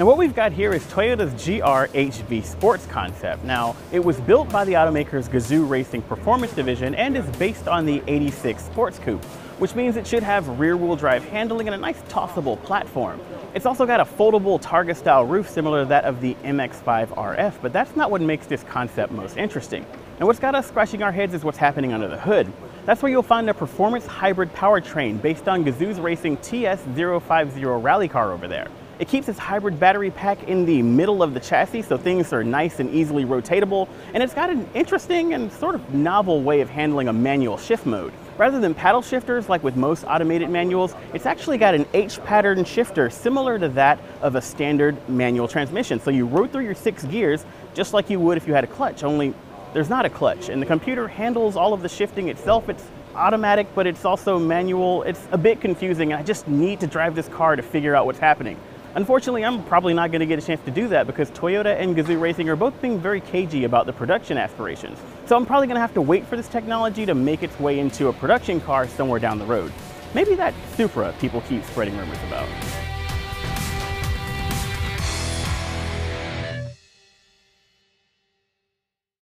Now what we've got here is Toyota's GR HV Sports concept. Now, it was built by the automaker's Gazoo Racing Performance Division and is based on the 86 Sports Coupe, which means it should have rear-wheel drive handling and a nice tossable platform. It's also got a foldable Targa-style roof similar to that of the MX-5 RF, but that's not what makes this concept most interesting. And what's got us scratching our heads is what's happening under the hood. That's where you'll find a performance hybrid powertrain based on Gazoo's Racing TS050 rally car over there. It keeps its hybrid battery pack in the middle of the chassis so things are nice and easily rotatable, and it's got an interesting and sort of novel way of handling a manual shift mode. Rather than paddle shifters like with most automated manuals, it's actually got an H-pattern shifter similar to that of a standard manual transmission. So you rotate through your six gears just like you would if you had a clutch, only there's not a clutch, and the computer handles all of the shifting itself. It's automatic, but it's also manual. It's a bit confusing, and I just need to drive this car to figure out what's happening. Unfortunately, I'm probably not going to get a chance to do that because Toyota and Gazoo Racing are both being very cagey about the production aspirations. So I'm probably going to have to wait for this technology to make its way into a production car somewhere down the road. Maybe that Supra people keep spreading rumors about.